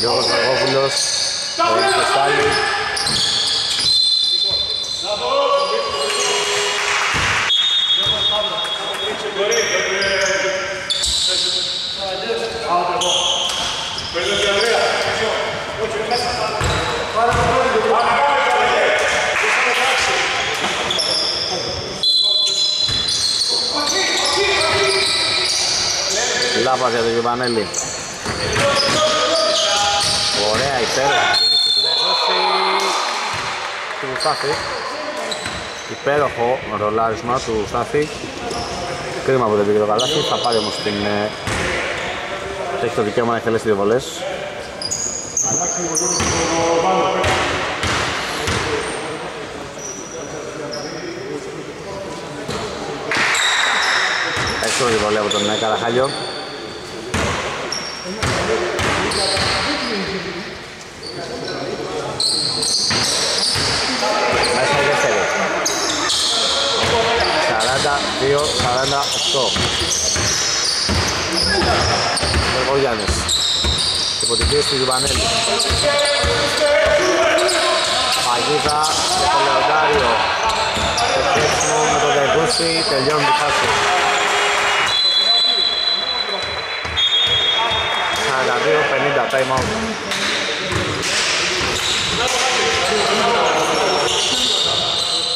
Γιώργος Βεργόπουλος, ο Κωστάλη. Λάπα για τον Γιουβανέλη. Ωραία υπέροχη κίνηση του Δεδούση. Του Στάθη. Υπέροχο ρολάρισμα του Στάθη. Κρίμα που δεν πήγε το καλάθι. Θα πάρει όμως την... ε, Έχει το δικαίωμα να εκτελέσει δύο βολές. Έξω η βολή από τον ε, Καραχάλιο. Μέσα η δεύτερη. 42-48. Βεργογιάννης. Υπό την πίεση του Γιουβανέλη. Παγίδα με το Λεοντάριο. Το χέρσιμο με το Δεδούση. Τελειώνει τη φάση. 42-50 time out.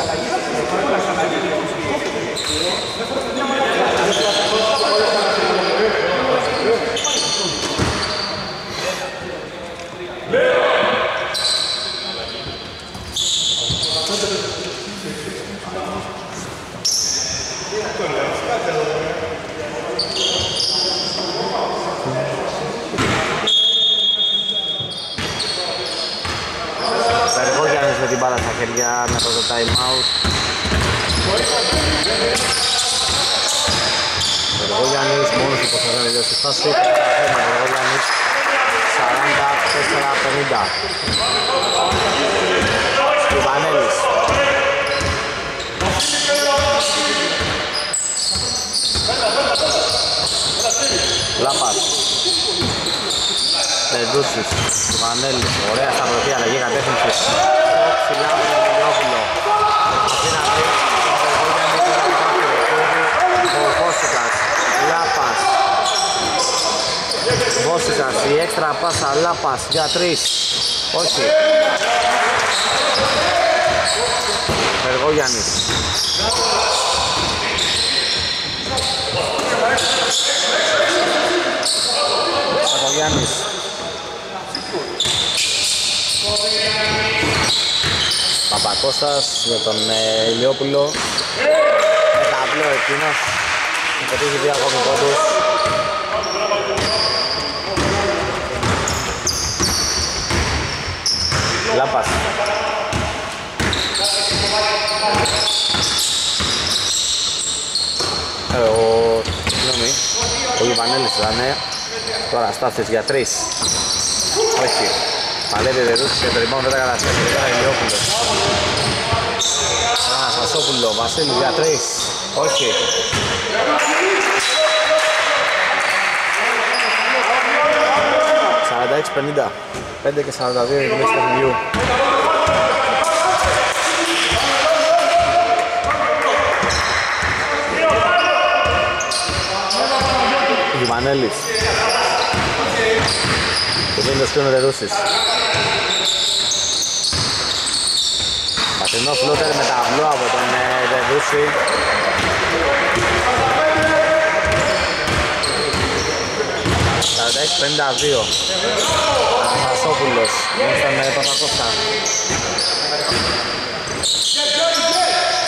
salarios, los time out. Βεργόγιαννης μόνος του προσπαθεί να τελειώσει τη φάση. Καταφέρνει ο Βεργόγιαννης 44-50. Στυβανέλης. Λάπας. Τεντούσης. Στυβανέλης. Ωραία σταυρωτή αλλαγή κατεύθυνση. Ψηλά με τον Μιλιόπουλο. Προσπαθεί να βρει τον Βεργόγιαννη τώρα από το δάχτυλο. Ο Βόσικας. Λάπας. Βόσικας. Η έξτρα πάσα. Λάπας για τρεις. Όχι. Βεργόγιαννης. Σακογιάννης. Παπακώστας με τον ε, Ηλιόπουλο. Με ταμπλό εκείνος. Θα πετύχει δύο ακόμη πόντους. Λάπας. Ε, ο... Συγγνώμη. Ο Ιβανέλης ήταν. Τώρα στάθης για τρεις. Όχι. Παλεύει Δεδούση και το rebound δεν τα καταφέρει. Τώρα Ηλιόπουλος. Αναστασόπουλο. Βασίλη για τρεις. Όχι. Σαράντα έξι πενήντα. Πέντε και σαράντα δύο η μέση του παιχνιδιού. Γιουμανέλης Του δίνει το σκρίνο Ρεδούσης Πατρινό φλότερ με ταυλό από τον ε, Ρεδούση Σαράντα 52 Αναστασόπουλος. Στον ε, Παπακώστα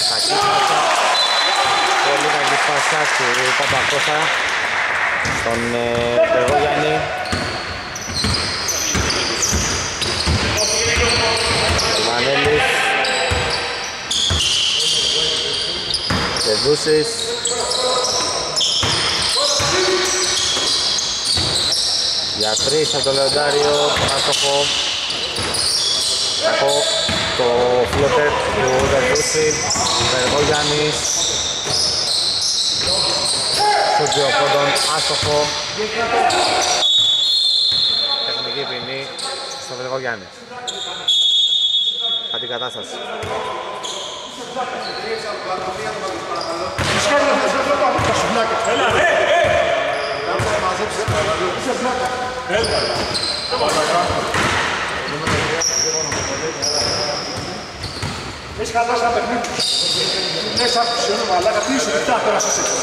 Κακή πάσα Πολύ κακή πάσα του Παπακώστα στον Περγογιάννη. Μανέλης Δεδούσης για τρεις από το Λεοντάριο άστοχο κακό το φλότερ του Δεδούση Περγογιάννης στο δύο πόντων, άστοχο. Τεχνική ποινή στο Βελγό Γιάννης. Αντικατάσταση. Έχεις χαλάσει ένα παιχνίδι. Έχεις άκουσει όνομα, αλλά τι είσαι, τι πέρασες έτσι.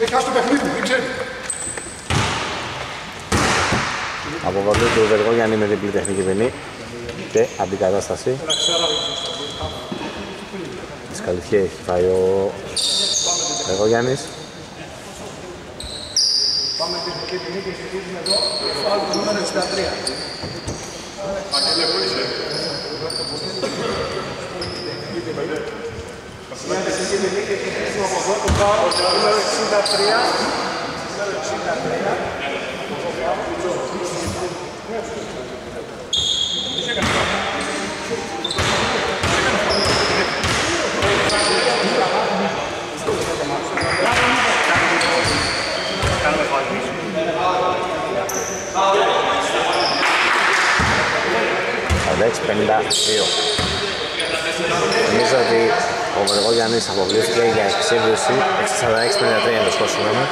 Έχει χάσει το παιχνίδι, δεν ξέρει. Αποβολή του Βεργόγιαννη με διπλή τεχνική ποινή και αντικατάσταση. Σκαλιφιέ έχει φάει ο Βεργόγιαννης. Πάμε τεχνική ποινή και συνεχίζουμε εδώ. Φάουλ του νούμερο 63. Αγγελέ, πού είσαι. Μια τεχνική ποινή και συνεχίζουμε από εδώ. Το φάουλ του νούμερο 63. Νούμερο 63. Νομίζω ότι ο Βεργόγιαννης αποκλείστηκε για εξέβριση 46-53 είναι το σκορ συγγνώμη.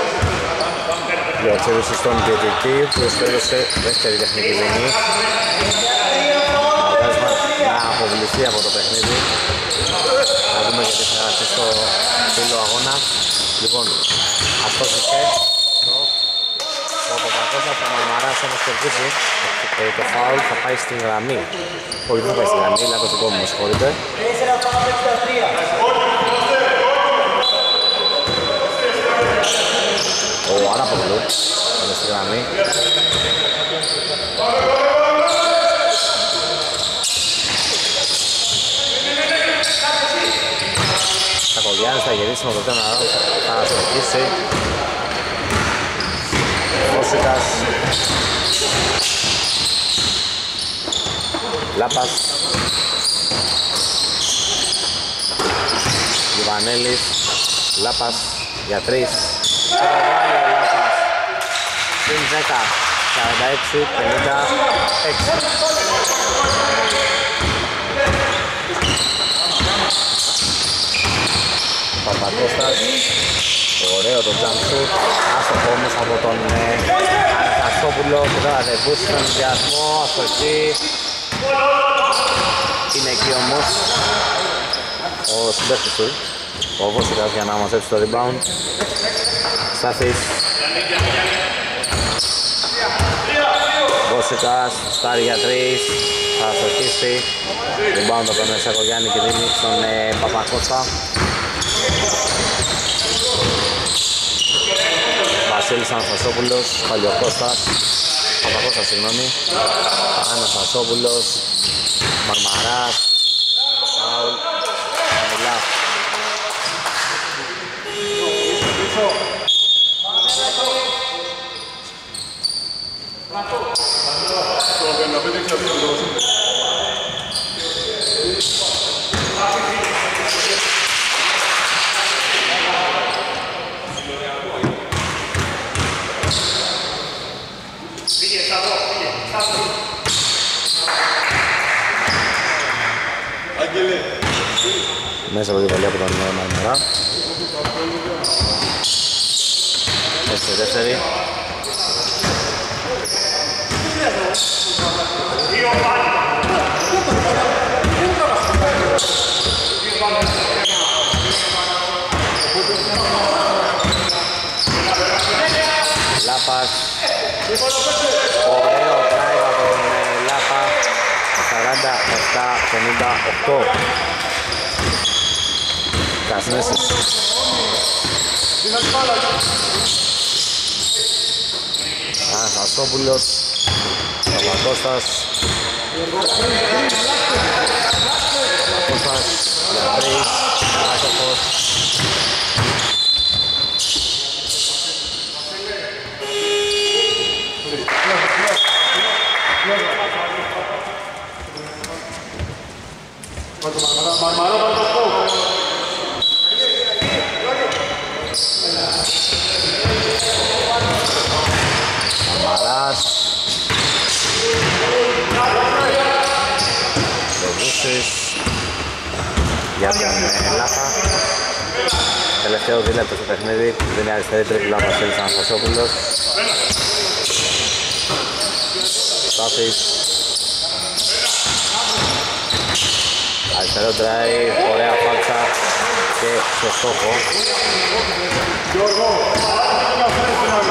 Για εξέβριση στον διαιτητή που έδωσε δεύτερη τεχνική ποινή. Αποτέλεσμα να αποβληθεί από το παιχνίδι. Να δούμε γιατί θα γραφτεί στο φίλο αγώνα. Λοιπόν, αυτός είχε το ο Κώστας ο Μαρμαράς όμως κερδίζει. Ε, το φάουλ θα πάει στην γραμμή. Όχι δεν θα πάει στην γραμμή, είναι το δικό μου, με συγχωρείτε. Ο Αναπολού είναι στην γραμμή. Κακογιάννης θα γυρίσει με το τένα θα συνεχίσει. Φώσικας. Λάπας. Γιβανέλης. Λάπας για τρεις. Θα το βάλει ο Λάπας. Συν 10. 46-56. Παπακώστας Ωραίο το jump shoot Άστοχο όμως από τον ε, Αναστασόπουλο που θα ανεβούσει στον ενδιασμό Αστοχή Είναι εκεί όμως Ο συμπέχτης του. Ο Βόσικας για να μαζέψει το rebound. Στάθης Βόσικας, στάρει για τρεις. Θα αστοχίσει Rebound από τον Σακογιάννη και δίνει στον ε, Παπακώστα Βασίλης Αναστασόπουλος, Παλιοκώστας, Παπακώστας συγγνώμη, Αναστασόπουλος, Μαρμαράς, Φάουλ, Μιλά. Μέσα από τη βολή από τον Μαρμαρά. Έτσι, δεύτερη. Λάπας. Ωραίο drive από τον ε, Λάπα. 47-58. Κασνέσης. Αναστασόπουλος. Παπακώστας. Παπακώστας. Για τρεις. Άστοχος. Μαρμαρό πάνω Για τον ε, Λάπα. Τελευταίο δίλεπτο στο παιχνίδι. Δίνει αριστερή τρίπλα ο Βασίλης Αναστασόπουλος. Στάθης. Αριστερό drive, ωραία φάλτσα και στο στόχο. Γιώργο, να φέρεις την άλλη.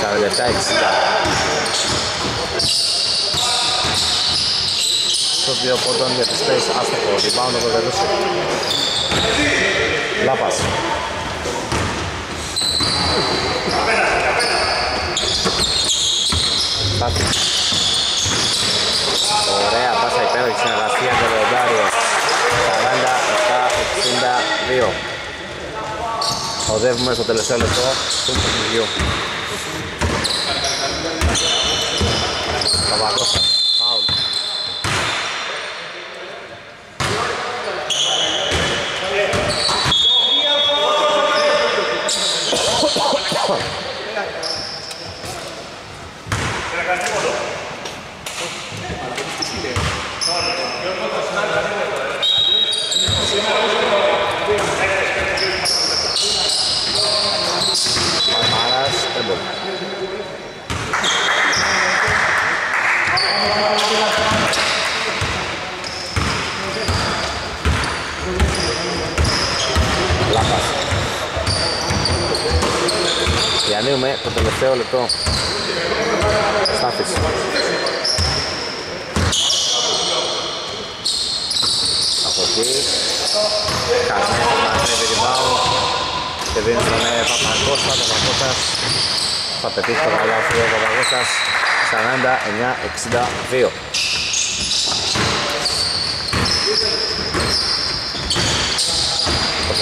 47-60. Δύο πόντων για τη Space άστοχο. Rebound από το Ρούσι. Λάπας. Στάθη. Ωραία πάσα υπέροχη συνεργασία με τον Λεοντάριο. 47-62. Οδεύουμε στο τελευταίο λεπτό του παιχνιδιού. Παπακώστα. Φάουλ. Μαρμάρας, έμπολ. Λάθας. Διανύουμε το τελευταίο λεπτό. Στάθης. Αποχή. Κάτσε να ανέβει rebound. Και δίνει στον ε, Παπακώστα. Παπακώστας θα πετύχει το καλάθι ο Παπακώστας. 49-62.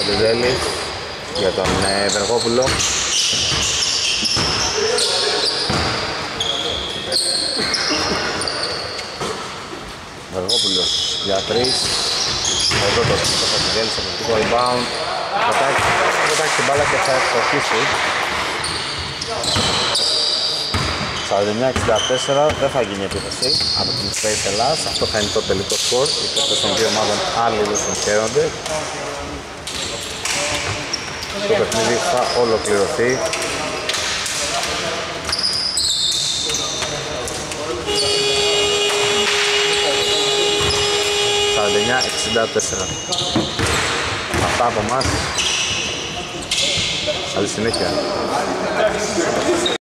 Λιζέλης για τον ε, Βεργόπουλο. Βεργόπουλος για τρεις. Εδώ το Λιζέλης από το rebound. Πετάξει την μπάλα και θα ευστοχίσει. 49-64 δεν θα γίνει επίθεση από την Space Ελλάς. Αυτό θα είναι το τελικό σκορ. Οι παίκτες των δύο ομάδων άλλοι συγχαίρονται. Το παιχνίδι θα ολοκληρωθεί. Αυτά από εμάς. Καλή συνέχεια.